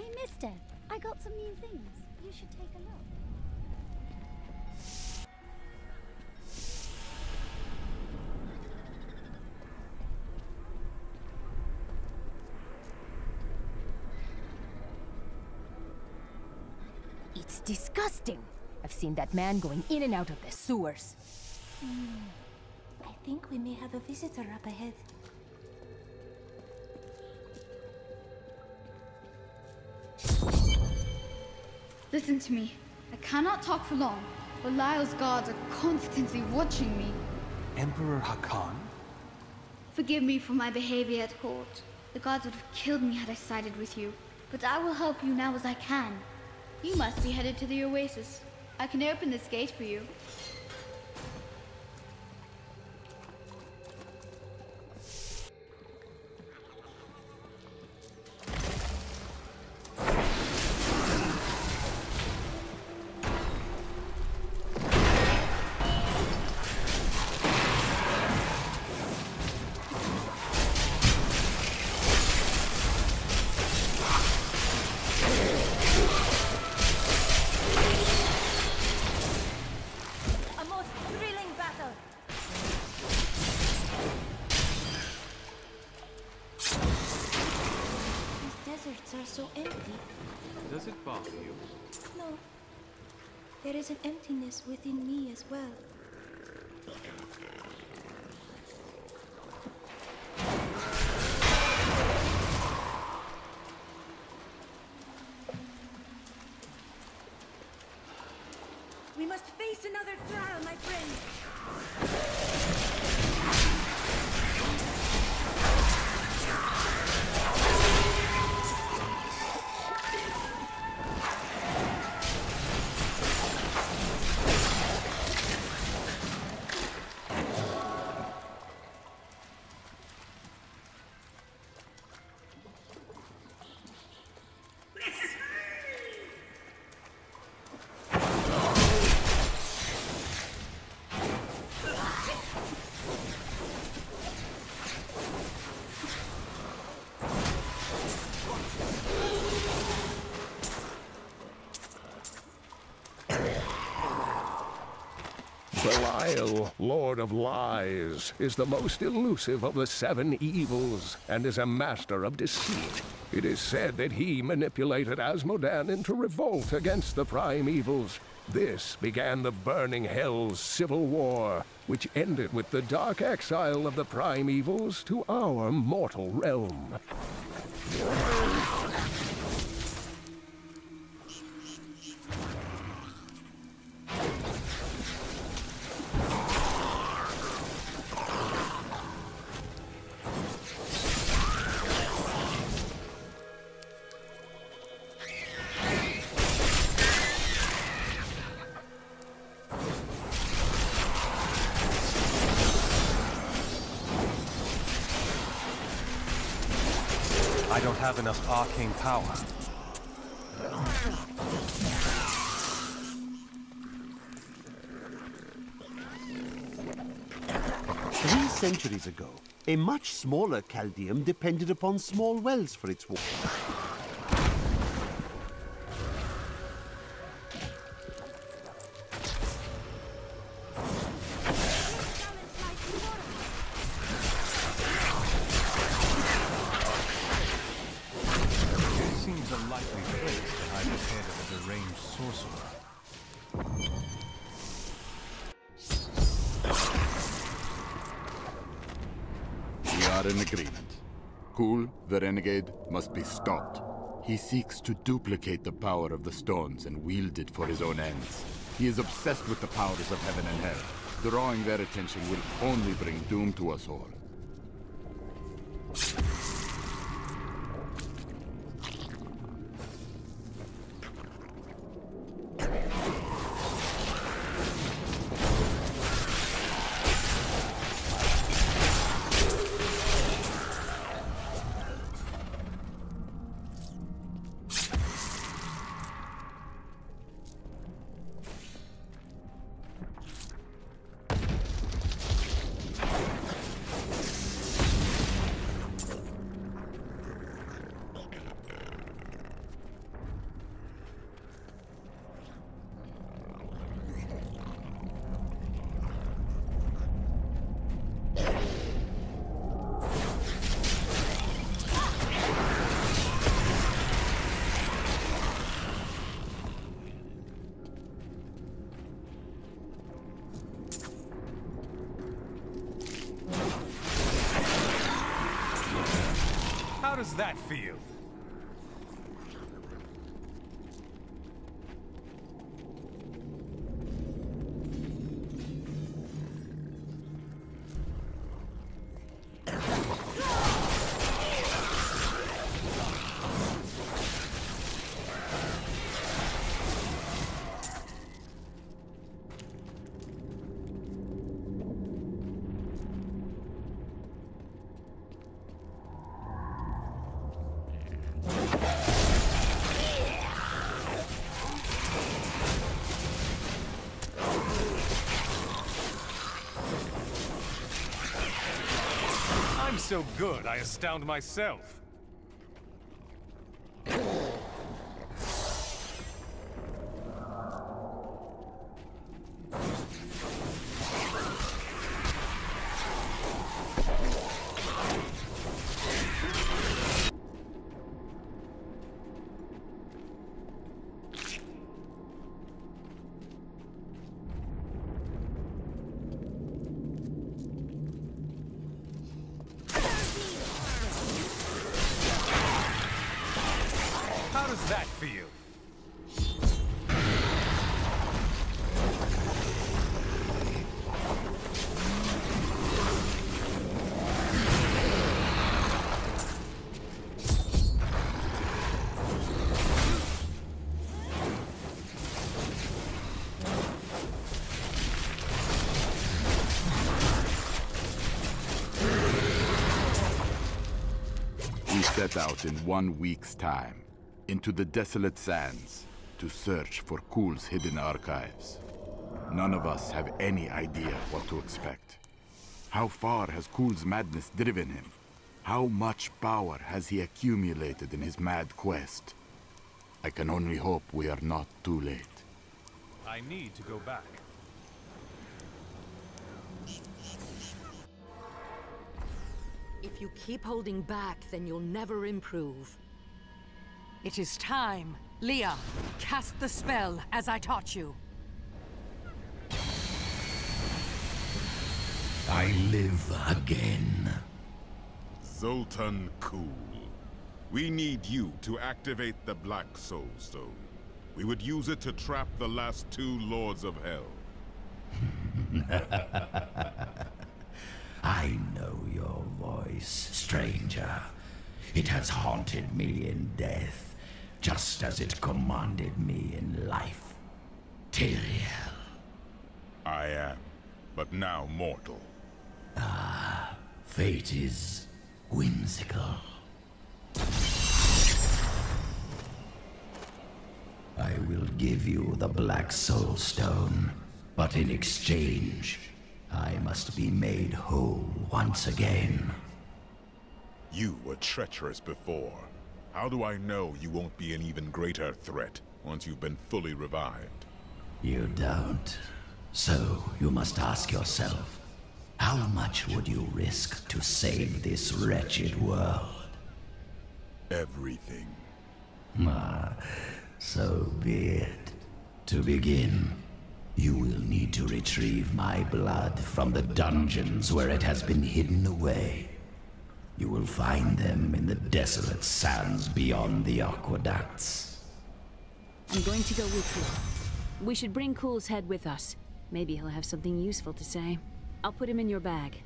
Hey, mister, I got some new things. You should take a look. It's disgusting. I've seen that man going in and out of the sewers. Hmm. I think we may have a visitor up ahead. Listen to me. I cannot talk for long, Lyle's guards are constantly watching me. Emperor Hakan? Forgive me for my behavior at court. The guards would have killed me had I sided with you, but I will help you now as I can. You must be headed to the oasis. I can open this gate for you. Deserts are so empty. Does it bother you? No. There is an emptiness within me as well. We must face another trial, my friend. Belial, Lord of Lies, is the most elusive of the seven evils and is a master of deceit. It is said that he manipulated Azmodan into revolt against the prime evils. This began the Burning Hell's civil war, which ended with the dark exile of the prime evils to our mortal realm. I don't have enough arcane power. Three centuries ago, a much smaller Caldeum depended upon small wells for its water. In agreement. Kulle, the renegade, must be stopped. He seeks to duplicate the power of the stones and wield it for his own ends. He is obsessed with the powers of heaven and hell. Drawing their attention will only bring doom to us all. Does that feel? So good, I astound myself. Does that set out in one week's time into the desolate sands to search for Kulle's hidden archives. None of us have any idea what to expect. How far has Kulle's madness driven him? How much power has he accumulated in his mad quest? I can only hope we are not too late. I need to go back. If you keep holding back, then you'll never improve. It is time. Leah, cast the spell as I taught you. I live again. Zoltun Kulle. We need you to activate the Black Soul Stone. We would use it to trap the last two Lords of Hell. I know your voice, stranger. It has haunted me in death, just as it commanded me in life. Tyrael. I am, but now mortal. Ah, fate is whimsical. I will give you the Black Soul Stone, but in exchange, I must be made whole once again. You were treacherous before. How do I know you won't be an even greater threat once you've been fully revived? You don't. So you must ask yourself, how much would you risk to save this wretched world? Everything. Ah, so be it. To begin, you will need to retrieve my blood from the dungeons where it has been hidden away. You will find them in the desolate sands beyond the aqueducts. I'm going to go with you. We should bring Kulle's head with us. Maybe he'll have something useful to say. I'll put him in your bag.